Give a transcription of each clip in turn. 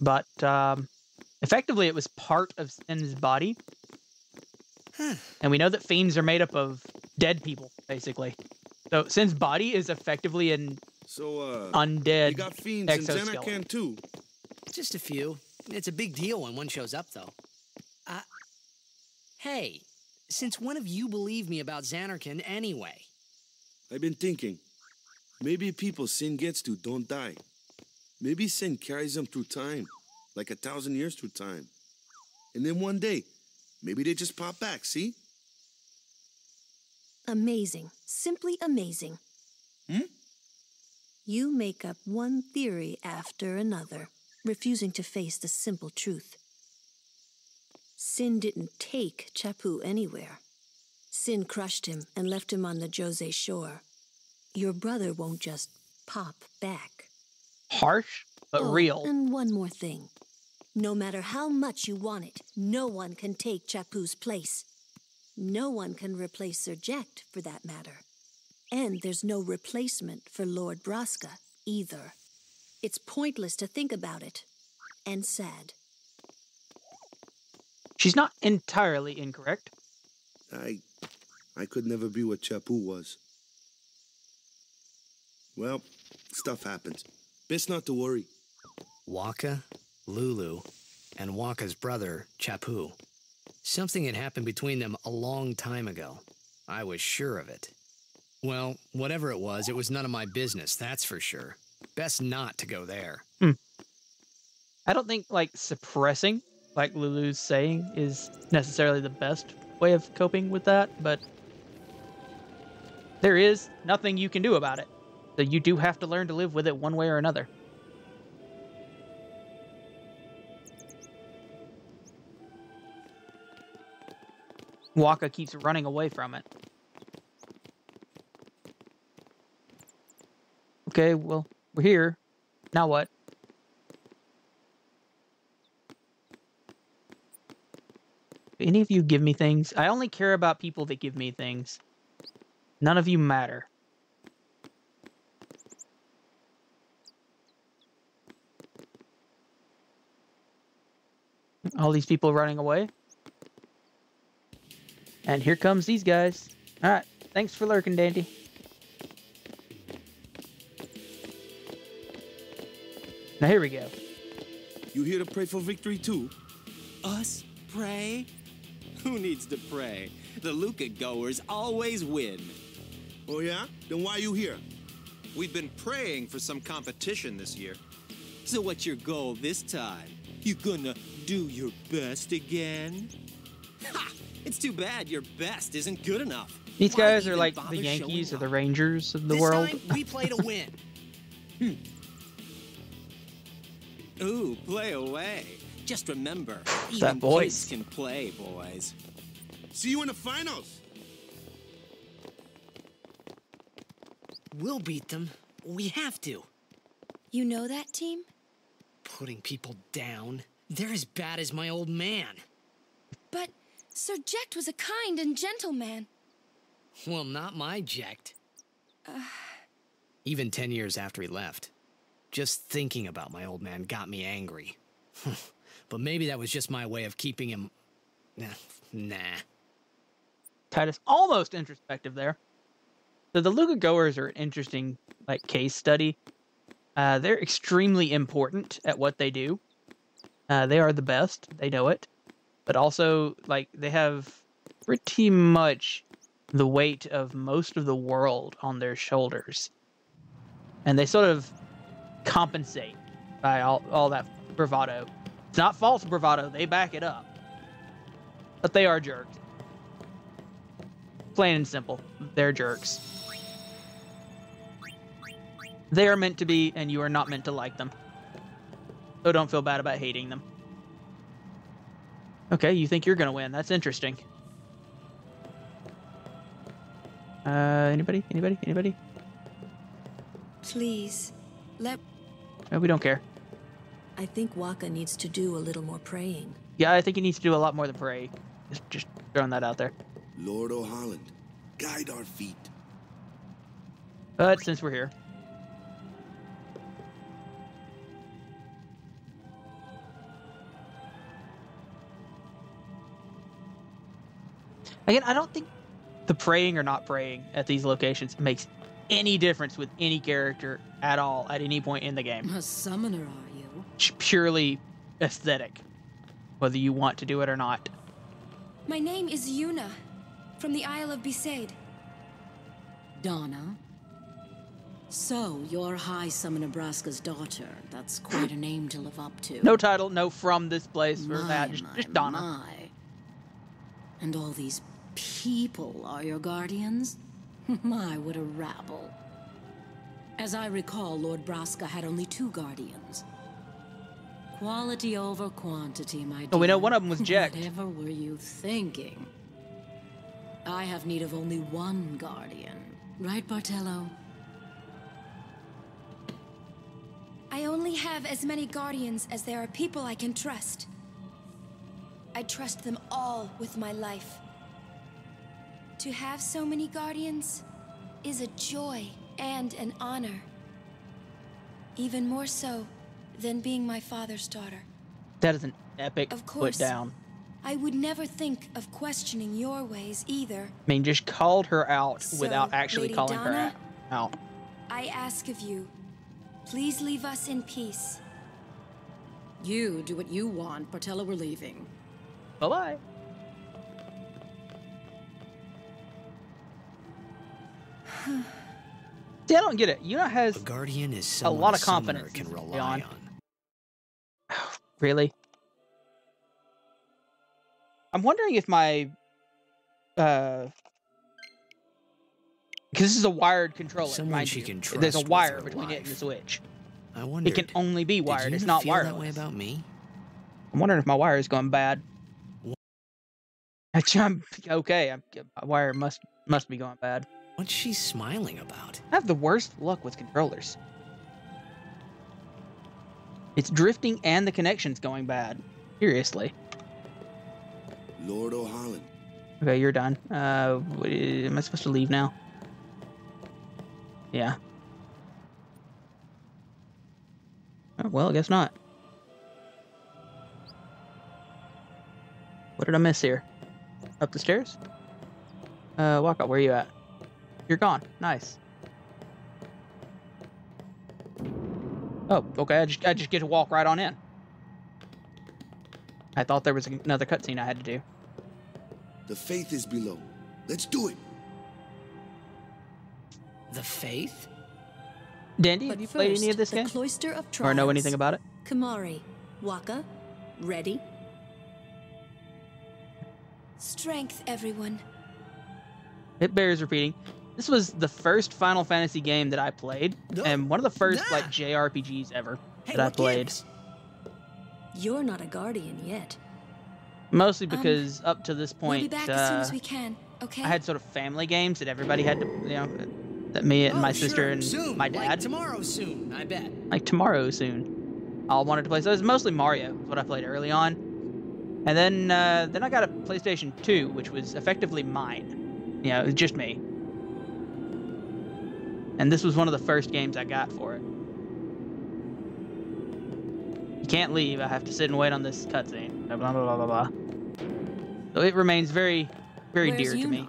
but um, effectively it was part of Sin's body. and we know that fiends are made up of dead people, basically. So Sin's body is effectively an So, uh, undead. you got fiends in exoskeleton. Zanarkand too. Just a few. It's a big deal when one shows up, though. Uh, hey, since when have you believed me about Zanarkand anyway? I've been thinking. Maybe people sin gets to don't die. Maybe sin carries them through time, like a thousand years through time. And then one day, maybe they just pop back, see? Amazing. Simply amazing. Hmm? You make up one theory after another, refusing to face the simple truth. Sin didn't take Chappu anywhere. Sin crushed him and left him on the Djose shore. Your brother won't just pop back. Harsh, but Oh, real. And one more thing. No matter how much you want it, no one can take Chappu's place. No one can replace Sir Jecht, for that matter. And there's no replacement for Lord Braska, either. It's pointless to think about it. And sad. She's not entirely incorrect. I, I could never be what Chappu was. Well, stuff happens. Best not to worry. Wakka, Lulu, and Wakka's brother, Chappu. Something had happened between them a long time ago. I was sure of it. Well, whatever it was, it was none of my business, that's for sure. Best not to go there. Hmm. I don't think like suppressing, like Lulu's saying, is necessarily the best way of coping with that, but there is nothing you can do about it. So you do have to learn to live with it one way or another. Wakka keeps running away from it. Okay, well, we're here. Now what? Any of you give me things? I only care about people that give me things. None of you matter. All these people running away. And here comes these guys. Alright, thanks for lurking, Dandy. Now here we go. You here to pray for victory too? Us pray? Who needs to pray? The Luca goers always win. Oh yeah? Then why are you here? We've been praying for some competition this year. So what's your goal this time? You gonna do your best again? Ha! It's too bad your best isn't good enough. These Why guys are like the Yankees or the? Rangers of the this world. time, we play to win. Hmm. Ooh, play away. Just remember, that even voice. kids can play, boys. See you in the finals. We'll beat them. We have to. You know that team? Putting people down. They're as bad as my old man. But Sir Jecht was a kind and gentle man. Well, not my Jecht. Even ten years after he left. Just thinking about my old man got me angry. but maybe that was just my way of keeping him. Nah. nah. Tidus almost introspective there. So the Luca goers are an interesting like case study. Uh, they're extremely important at what they do. Uh, they are the best. They know it, but also like they have pretty much the weight of most of the world on their shoulders, and they sort of compensate by all all that bravado. It's not false bravado. They back it up, but they are jerks. Plain and simple. They're jerks. They are meant to be, and you are not meant to like them. So don't feel bad about hating them. Okay, you think you're gonna win. That's interesting. Uh, anybody? Anybody? Anybody? Please, let No, we don't care. I think Wakka needs to do a little more praying. Yeah, I think he needs to do a lot more than pray. Just, just throwing that out there. Lord Ohalland, guide our feet. But since we're here, Again, I don't think the praying or not praying at these locations makes any difference with any character at all at any point in the game. A summoner, are you? It's purely aesthetic, whether you want to do it or not. My name is Yuna, from the Isle of Besaid. Dona? So, you're High Summoner Braska's daughter. That's quite a name to live up to. No title, no from this place or My, that. Just, my, just Dona. my. And all these people are your guardians? my, what a rabble. As I recall, Lord Braska had only two guardians. Quality over quantity, my dear. Oh, we know one of them was Jack. Whatever were you thinking? I have need of only one guardian. Right, Barthello? I only have as many guardians as there are people I can trust. I trust them all with my life. To have so many guardians is a joy and an honor. Even more so than being my father's daughter. That is an epic Of put course. down. I would never think of questioning your ways either. I mean, just called her out So, without actually Lady calling her Dona? out. I ask of you, please leave us in peace. You do what you want. Barthello, we're leaving. Bye bye See, I don't get it. Yuna has A guardian is a lot of confidence can rely on. really. I'm wondering if my uh because this is a wired controller. Someone she you. can There's a wire between it and the switch. I wonder. It can only be wired. It's not feel wireless. that way about me. I'm wondering if my wire is going bad. Actually, I'm okay. I'm, my wire must must be going bad. What's she smiling about? I have the worst luck with controllers. It's drifting and the connection's going bad. Seriously. Lord Ohalland. Okay, you're done. Uh, what am I supposed to leave now? Yeah. Oh, well, I guess not. What did I miss here? Up the stairs? Uh, walk out. Where are you at? You're gone. Nice. Oh, okay. I just I just get to walk right on in. I thought there was another cutscene I had to do. The faith is below. Let's do it. The faith? Dandy, But have you played any of this the game? Cloister of Or Trials. know anything about it? Kimahri, Wakka, ready? Strength, everyone. It bears repeating. This was the first Final Fantasy game that I played, No. and one of the first Nah. like JRPGs ever Hey, that I played. gives? You're not a guardian yet. Mostly Um, because up to this We'll be point, back as soon uh, as we can, okay? I had sort of family games that everybody had to, you know, that me and Oh, my sister sure, and soon, my like dad, tomorrow soon, I bet. like tomorrow soon, all wanted to play. So it was mostly Mario, what I played early on, and then uh, then I got a PlayStation 2, which was effectively mine. You know, it was just me. And this was one of the first games I got for it. You can't leave. I have to sit and wait on this cutscene. Blah blah blah blah blah. So it remains very, very Where's dear to me.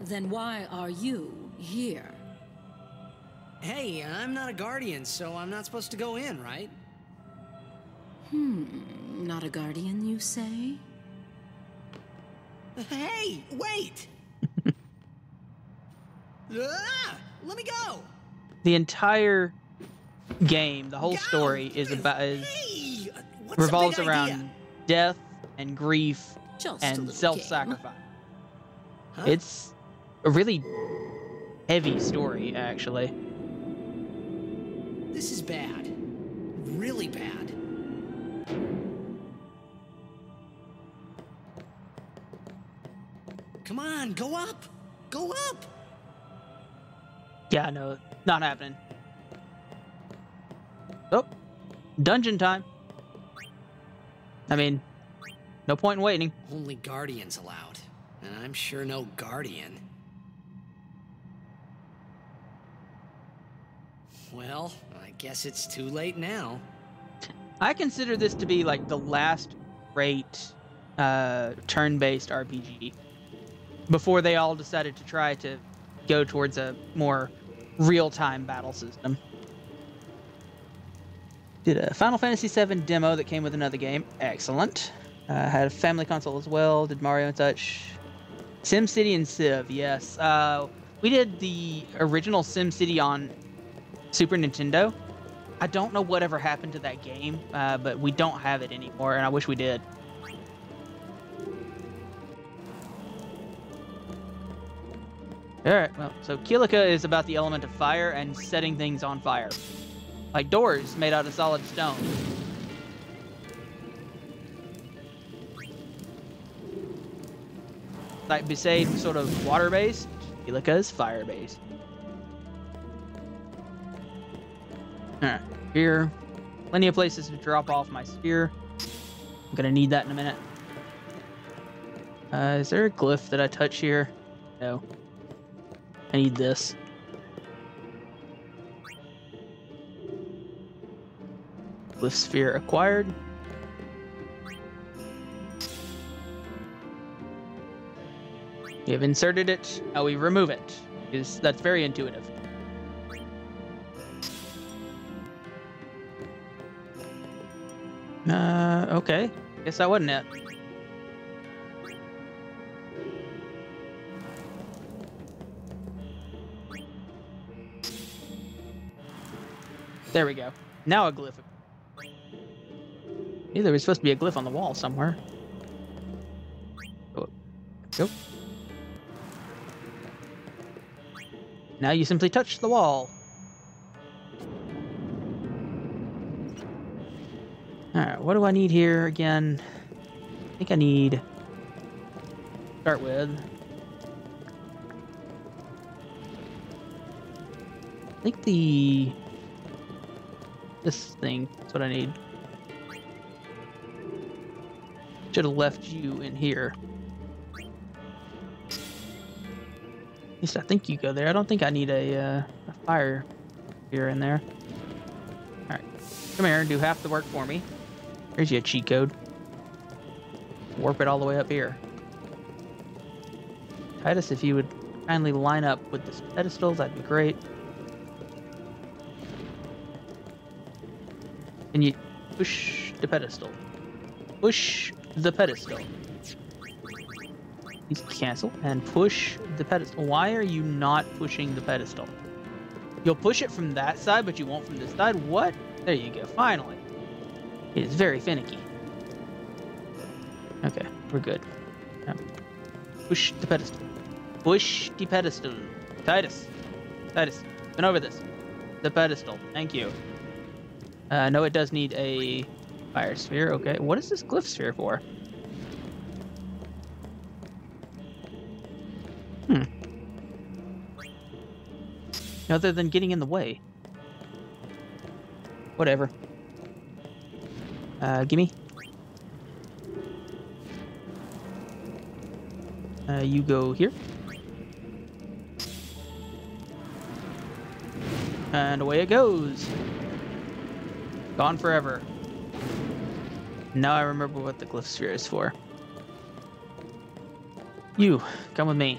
Then why are you here? Hey, I'm not a guardian, so I'm not supposed to go in, right? Hmm, not a guardian, you say? Hey, wait! Ah, let me go! The entire game, the whole story is about is Hey, revolves around idea? death and grief Just and self-sacrifice. Huh? It's a really heavy story, actually. This is bad. Really bad. Come on, go up! Go up! Yeah, no, not happening. Oh, dungeon time. I mean, no point in waiting. Only guardians allowed. And I'm sure no guardian. Well, I guess it's too late now. I consider this to be like the last great uh, turn-based RPG before they all decided to try to go towards a more real-time battle system. Did a Final Fantasy VII demo that came with another game. Excellent. Uh, had a family console as well. Did Mario and such. SimCity and Civ, yes. Uh, we did the original SimCity on Super Nintendo. I don't know whatever happened to that game, uh, but we don't have it anymore, and I wish we did. Alright, well, so Kilika is about the element of fire and setting things on fire. Like doors made out of solid stone. Like Besaid sort of water-based, Kilika is fire-based. Alright, here. Plenty of places to drop off my spear. I'm gonna need that in a minute. Uh, is there a glyph that I touch here? No. I need this. Glyph sphere acquired. We have inserted it. Now we remove it. Because that's very intuitive. Uh, okay. Guess that wasn't it. There we go. Now a glyph. Yeah, there was supposed to be a glyph on the wall somewhere. Oh. Now you simply touch the wall. Alright, what do I need here again? I think I need... Start with... I think the... This thing, that's what I need. Should have left you in here. At least I think you go there. I don't think I need a, uh, a fire here in there. Alright. Come here and do half the work for me. Here's your cheat code. Warp it all the way up here. Tidus, if you would kindly line up with this pedestal, that'd be great. Push the pedestal. Push the pedestal. Please cancel and push the pedestal. Why are you not pushing the pedestal? You'll push it from that side, but you won't from this side? What? There you go, finally. It is very finicky. Okay, we're good. Push the pedestal. Push the pedestal. Tidus. Tidus, been over this. The pedestal. Thank you. Uh, no, it does need a fire sphere. Okay, what is this glyph sphere for? Hmm. Other than getting in the way. Whatever. Uh, gimme. Uh, you go here. And away it goes. Gone forever. Now I remember what the glyph sphere is for. You, come with me.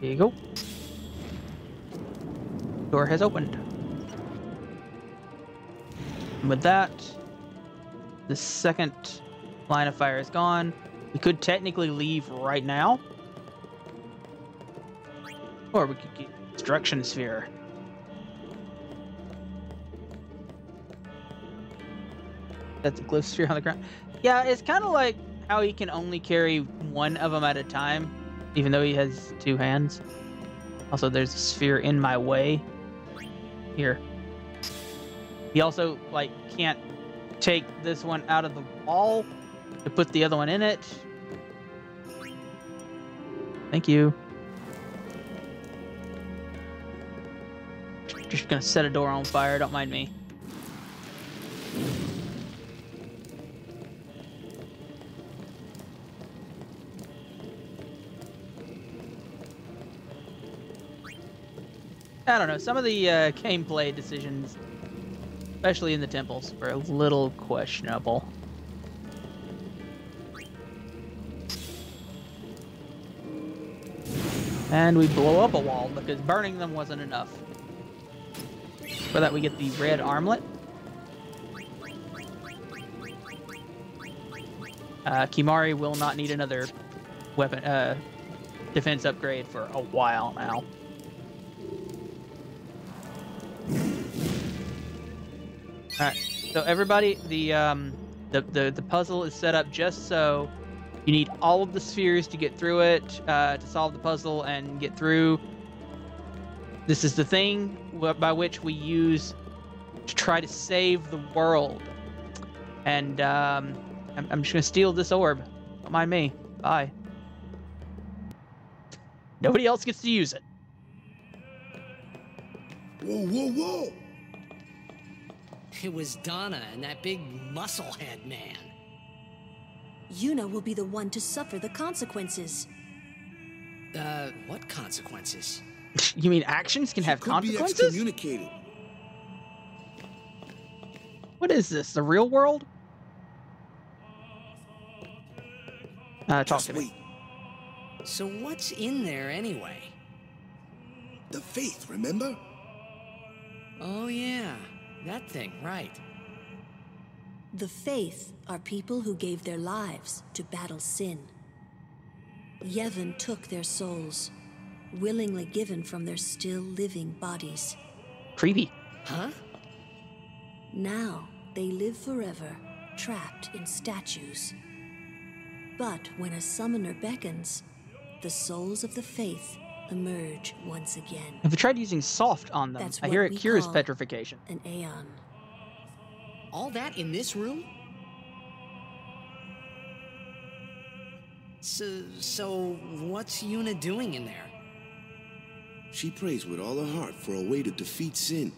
Here you go. Door has opened. And with that, the second line of fire is gone. We could technically leave right now. Or we could get destruction sphere. That's a glyph sphere on the ground. Yeah, it's kind of like how he can only carry one of them at a time, even though he has two hands. Also, there's a sphere in my way. Here. He also, like, can't take this one out of the wall to put the other one in it. Thank you. Just gonna set a door on fire, don't mind me. I don't know. Some of the uh, gameplay decisions, especially in the temples, were a little questionable. And we blow up a wall because burning them wasn't enough. For that we get the red armlet. Uh, Kimahri will not need another weapon uh, defense upgrade for a while now. Alright, so everybody, the um, the, the the puzzle is set up just so you need all of the spheres to get through it, uh, to solve the puzzle and get through. This is the thing by which we use to try to save the world. And um, I'm, I'm just gonna steal this orb. Don't mind me. Bye. Nobody else gets to use it. Whoa, whoa, whoa! It was Dona and that big musclehead man. Yuna will be the one to suffer the consequences. Uh, what consequences? You mean actions can have Could be consequences? excommunicated. What is this? The real world? Uh, talk Just to me. wait. So what's in there anyway? The faith, remember? Oh yeah, that thing, right. The Faith are people who gave their lives to battle sin. Yevon took their souls, willingly given from their still living bodies. Creepy. Huh? Now they live forever, trapped in statues. But when a summoner beckons, the souls of the Faith emerge once again. Have you tried using soft on them? That's I hear it cures petrification. An Aeon. All that in this room? So, so what's Yuna doing in there? She prays with all her heart for a way to defeat sin.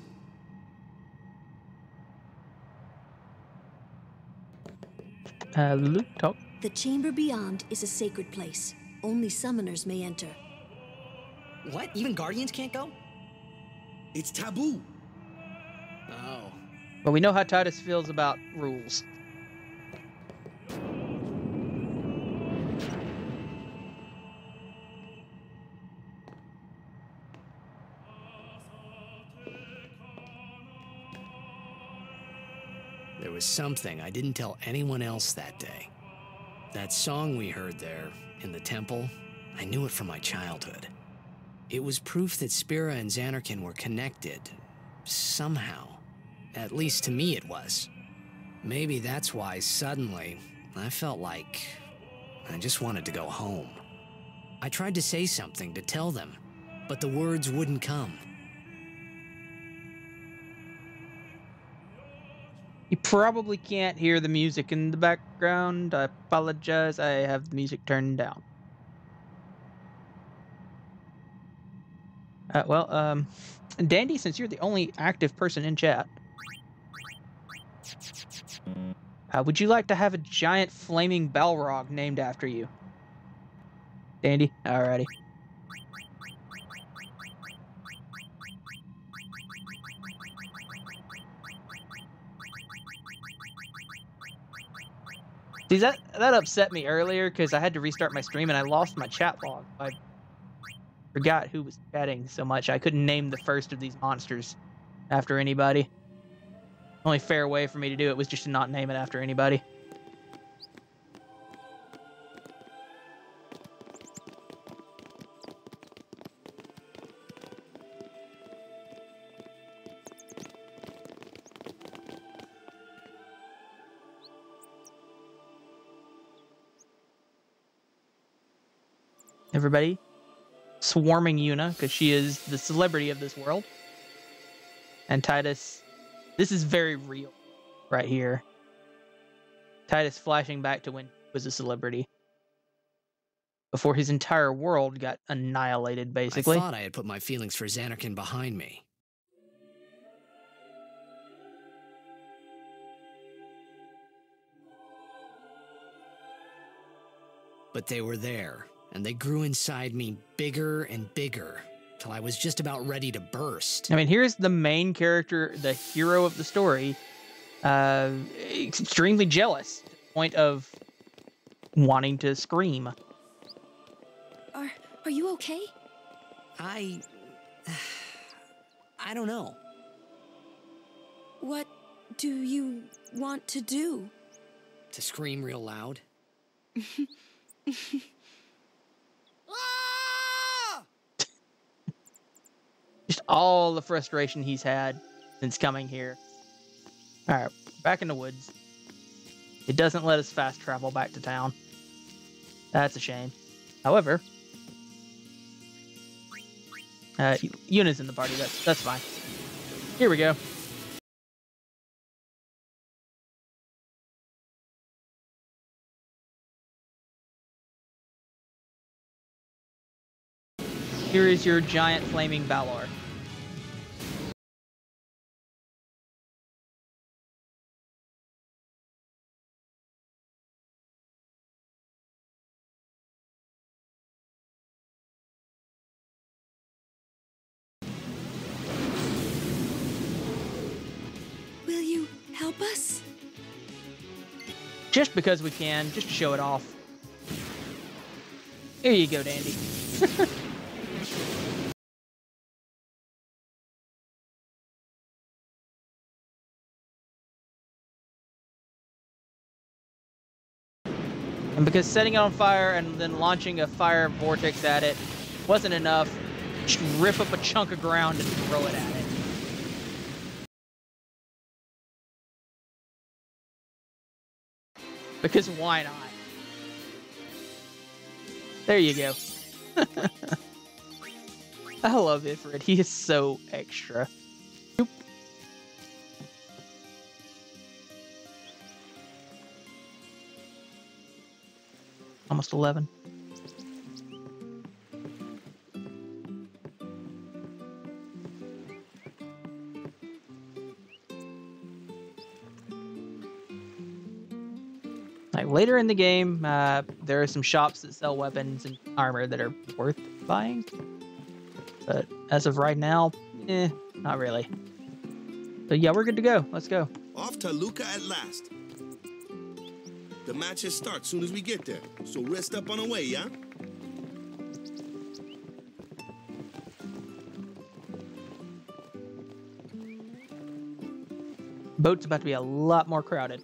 Uh, Lulu, talk. The chamber beyond is a sacred place. Only summoners may enter. What? Even Guardians can't go? It's taboo. Oh. But we know how Tidus feels about rules. Was something I didn't tell anyone else that day. That song we heard there in the temple, I knew it from my childhood. It was proof that Spira and Zanarkand were connected. Somehow. At least to me it was. Maybe that's why suddenly I felt like I just wanted to go home. I tried to say something to tell them, but the words wouldn't come. You probably can't hear the music in the background. I apologize. I have the music turned down. Uh, well, um, Dandy, since you're the only active person in chat, uh, would you like to have a giant flaming Balrog named after you? Dandy? Alrighty. See that that upset me earlier because I had to restart my stream and I lost my chat log. I forgot who was chatting so much I couldn't name the first of these monsters after anybody. Only fair way for me to do it was just to not name it after anybody. Everybody swarming Yuna because she is the celebrity of this world. And Tidus, this is very real right here. Tidus flashing back to when he was a celebrity. Before his entire world got annihilated, basically. I thought I had put my feelings for Zanarkand behind me. But they were there, and they grew inside me bigger and bigger, till I was just about ready to burst. I mean, here's the main character, the hero of the story, uh, extremely jealous, to the point of wanting to scream. Are are you okay? I. I don't know. What do you want to do? To scream real loud? all the frustration he's had since coming here. All right, back in the woods. It doesn't let us fast travel back to town. That's a shame. However, uh, Yuna's in the party. That's that's fine. Here we go. Here is your giant flaming Balor. Just because we can, just to show it off. Here you go, Dandy. And because setting it on fire and then launching a fire vortex at it wasn't enough, just rip up a chunk of ground and throw it at it. Because why not? There you go. I love Ifrit. He is so extra. Oop. Almost 11. Like later in the game, uh, there are some shops that sell weapons and armor that are worth buying. But as of right now, eh, not really. But yeah, we're good to go. Let's go. Off to Luca at last. The matches start soon as we get there, so rest up on the way, yeah? Boat's about to be a lot more crowded.